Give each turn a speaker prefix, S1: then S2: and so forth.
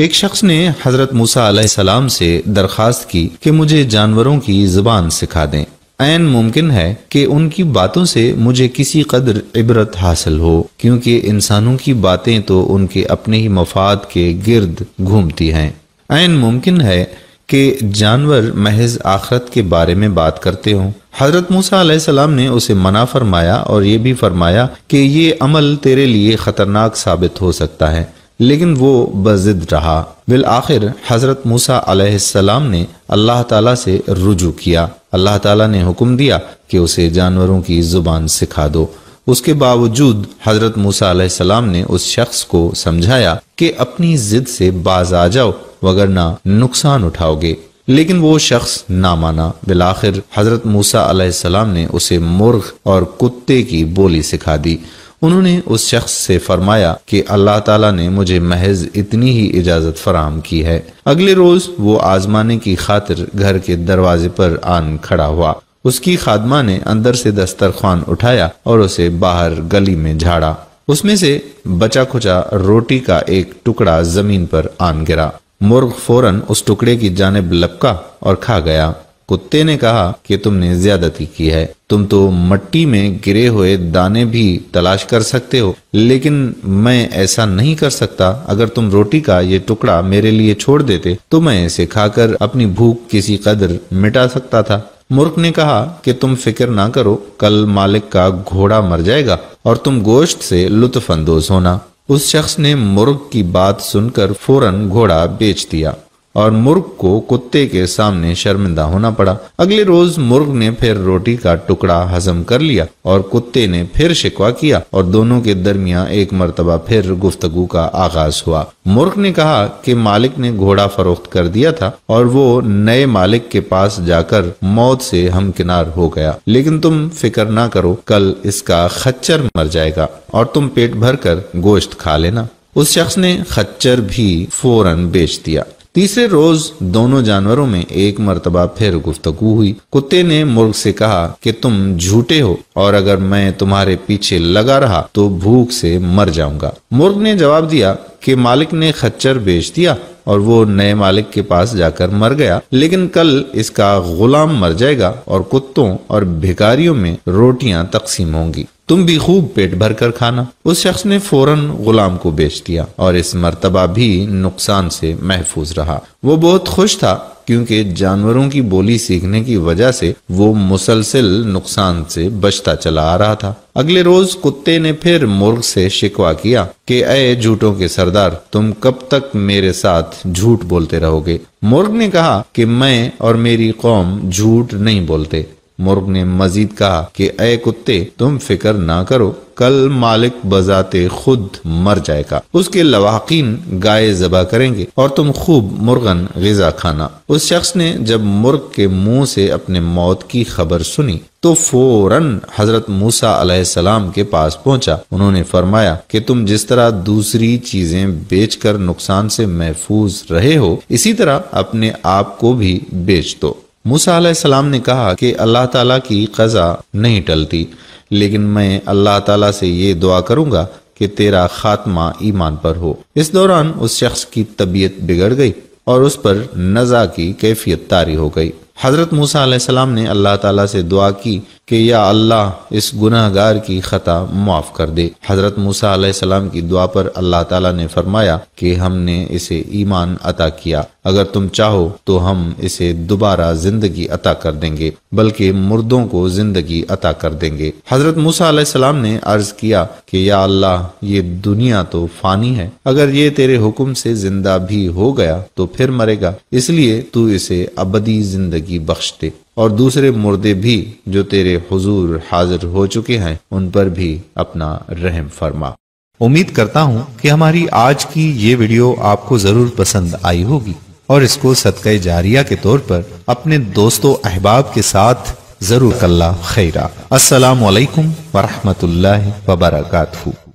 S1: ایک شخص نے حضرت موسیٰ علیہ السلام سے درخواست کی کہ مجھے جانوروں کی زبان سکھا دیں۔ این ممکن ہے کہ ان کی باتوں سے مجھے کسی قدر عبرت حاصل ہو، کیونکہ انسانوں کی باتیں تو ان کے اپنے ہی مفاد کے گرد گھومتی ہیں۔ این ممکن ہے کہ جانور محض آخرت کے بارے میں بات کرتے ہوں۔ حضرت موسیٰ علیہ السلام نے اسے منع فرمایا اور یہ بھی فرمایا کہ یہ عمل تیرے لیے خطرناک ثابت ہو سکتا ہے۔ لیکن وہ بزد رہا۔ بالآخر حضرت موسیٰ علیہ السلام نے اللہ تعالیٰ سے رجوع کیا۔ اللہ تعالیٰ نے حکم دیا کہ اسے جانوروں کی زبان سکھا دو۔ اس کے باوجود حضرت موسیٰ علیہ السلام نے اس شخص کو سمجھایا کہ اپنی ضد سے باز آ جاؤ، وگرنہ نقصان اٹھاؤ گے۔ لیکن وہ شخص نہ مانا۔ بالآخر حضرت موسیٰ علیہ السلام نے اسے مرغ اور کتے کی بولی سکھا دی۔ انہوں نے اس شخص سے فرمایا کہ اللہ تعالیٰ نے مجھے محض اتنی ہی اجازت فراہم کی ہے۔ اگلے روز وہ آزمانے کی خاطر گھر کے دروازے پر آن کھڑا ہوا۔ اس کی خادمہ نے اندر سے دسترخوان اٹھایا اور اسے باہر گلی میں جھاڑا۔ اس میں سے بچا کھچا روٹی کا ایک ٹکڑا زمین پر آن گرا۔ مرغ فوراً اس ٹکڑے کی جانب لپکا اور کھا گیا۔ کتے نے کہا کہ تم نے زیادتی کی ہے۔ تم تو مٹی میں گرے ہوئے دانے بھی تلاش کر سکتے ہو، لیکن میں ایسا نہیں کر سکتا۔ اگر تم روٹی کا یہ ٹکڑا میرے لیے چھوڑ دیتے، تو میں اسے کھا کر اپنی بھوک کسی قدر مٹا سکتا تھا۔ مرغ نے کہا کہ تم فکر نہ کرو، کل مالک کا گھوڑا مر جائے گا اور تم گوشت سے لطف اندوز ہونا۔ اس شخص نے مرغ کی بات سن کر فوراً گھوڑا بیچ دیا۔ اور مرغ کو کتے کے سامنے شرمندہ ہونا پڑا۔ اگلے روز مرغ نے پھر روٹی کا ٹکڑا ہضم کر لیا اور کتے نے پھر شکوا کیا اور دونوں کے درمیان ایک مرتبہ پھر گفتگو کا آغاز ہوا۔ مرغ نے کہا کہ مالک نے گھوڑا فروخت کر دیا تھا اور وہ نئے مالک کے پاس جا کر موت سے ہمکنار ہو گیا۔ لیکن تم فکر نہ کرو، کل اس کا خچر مر جائے گا اور تم پیٹ بھر کر گوشت کھا لینا۔ اس شخص نے خچر بھی فوراً بیچ دیا۔ تیسرے روز دونوں جانوروں میں ایک مرتبہ پھر گفتگو ہوئی۔ کتے نے مرغ سے کہا کہ تم جھوٹے ہو اور اگر میں تمہارے پیچھے لگا رہا تو بھوک سے مر جاؤں گا۔ مرغ نے جواب دیا کہ مالک نے خچر بیچ دیا اور وہ نئے مالک کے پاس جا کر مر گیا۔ لیکن کل اس کا غلام مر جائے گا اور کتوں اور بھکاریوں میں روٹیاں تقسیم ہوں گی۔ تم بھی خوب پیٹ بھر کر کھانا۔ اس شخص نے فوراً غلام کو بیچ دیا اور اس مرتبہ بھی نقصان سے محفوظ رہا۔ وہ بہت خوش تھا کیونکہ جانوروں کی بولی سیکھنے کی وجہ سے وہ مسلسل نقصان سے بچتا چلا آ رہا تھا۔ اگلے روز کتے نے پھر مرغ سے شکوا کیا کہ، اے جھوٹوں کے سردار، تم کب تک میرے ساتھ جھوٹ بولتے رہو گے؟ مرغ نے کہا کہ، میں اور میری قوم جھوٹ نہیں بولتے۔ مرغ نے مزید کہا کہ اے کتے، تم فکر نہ کرو، کل مالک بذات خود مر جائے گا۔ اس کے لواقین گائے ذبح کریں گے اور تم خوب مرغن غذا کھانا۔ اس شخص نے جب مرغ کے منہ سے اپنے موت کی خبر سنی، تو فوراً حضرت موسا علیہ السلام کے پاس پہنچا۔ انہوں نے فرمایا کہ تم جس طرح دوسری چیزیں بیچ کر نقصان سے محفوظ رہے ہو، اسی طرح اپنے آپ کو بھی بیچ دو۔ موسا علیہ السلام نے کہا کہ اللہ تعالیٰ کی قضا نہیں ٹلتی، لیکن میں اللہ تعالیٰ سے یہ دعا کروں گا کہ تیرا خاتمہ ایمان پر ہو۔ اس دوران اس شخص کی طبیعت بگڑ گئی اور اس پر نزا کی کیفیت تاری ہو گئی۔ حضرت موسیٰ علیہ السلام نے اللہ تعالیٰ سے دعا کی کہ یا اللہ اس گناہ گار کی خطا معاف کر دے۔ حضرت موسیٰ علیہ السلام کی دعا پر اللہ تعالیٰ نے فرمایا کہ ہم نے اسے ایمان عطا کیا۔ اگر تم چاہو تو ہم اسے دوبارہ زندگی عطا کر دیں گے، بلکہ مردوں کو زندگی عطا کر دیں گے۔ حضرت موسیٰ علیہ السلام نے عرض کیا کہ یا اللہ، یہ دنیا تو فانی ہے۔ اگر یہ تیرے حکم سے زندہ بھی ہو گیا تو پھر مرے گا۔ اس لیے تو اسے ابدی زندگی بخش دے۔ اور دوسرے مردے بھی جو تیرے حضور حاضر ہو چکے ہیں، ان پر بھی اپنا رحم فرما۔ امید کرتا ہوں کہ ہماری آج کی یہ ویڈیو آپ کو ضرور پسند آئی ہوگی۔ اور اس کو صدقہ جاریہ کے طور پر اپنے دوستوں احباب کے ساتھ ضرور اللہ خیرہ۔ السلام علیکم ورحمۃ اللہ وبرکاتہ۔